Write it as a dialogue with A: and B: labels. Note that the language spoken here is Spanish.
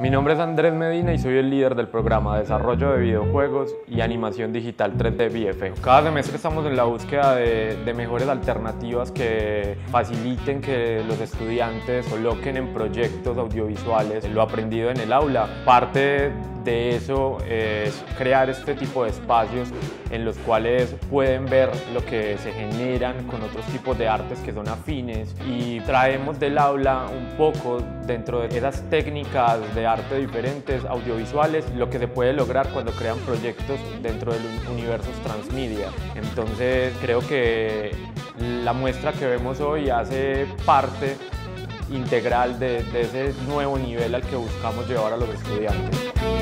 A: Mi nombre es Andrés Medina y soy el líder del programa de desarrollo de videojuegos y animación digital 3D BF. Cada semestre estamos en la búsqueda de, de, mejores alternativas que faciliten que los estudiantes coloquen en proyectos audiovisuales lo aprendido en el aula. Parte de eso es crear este tipo de espacios en los cuales pueden ver lo que se generan con otros tipos de artes que son afines y traemos del aula un poco dentro de esas técnicas de arte diferentes audiovisuales lo que se puede lograr cuando crean proyectos dentro del universo transmedia. Entonces creo que la muestra que vemos hoy hace parte integral de, de ese nuevo nivel al que buscamos llevar a los estudiantes.